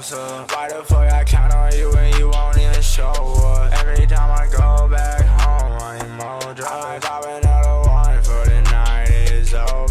closer. Why the fuck I count on you and you won't even show up. Every time I go back home, I'm all drugs I've popping out of wine for the night is over.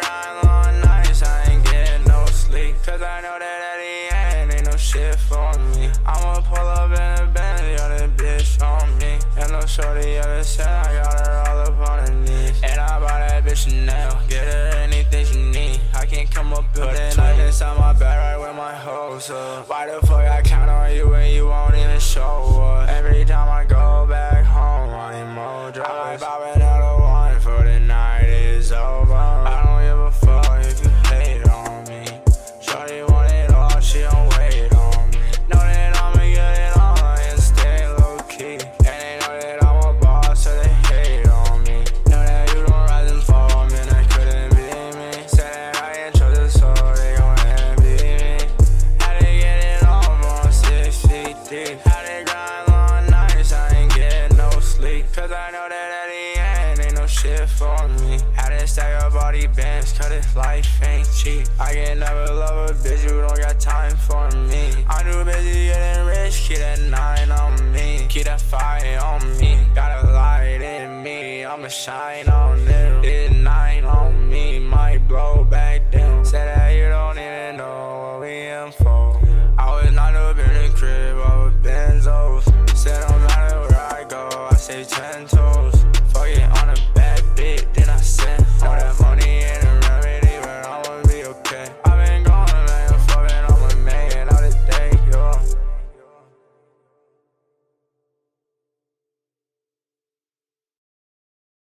grind long nights, I ain't getting no sleep. Cause I know that at the end ain't no shit for me. I'ma pull up in a Bentley on this bitch on me. And no shorty ever said I got her all up on her knees. And I bought that bitch now, get her anything she need. I can't come up with it. Inside my bed right where my hoes up. Why the fuck I count on you when you won't even show up? Every time I go back home, I'm more drugs. Shit for me. How they stack up all these bands, cause this life ain't cheap. I can never love a bitch who don't got time for me. I'm too busy getting rich, keep that nine on me. Keep that fire on me. Got a light in me, I'ma shine on them. This nine on me, might blow back down. Say that you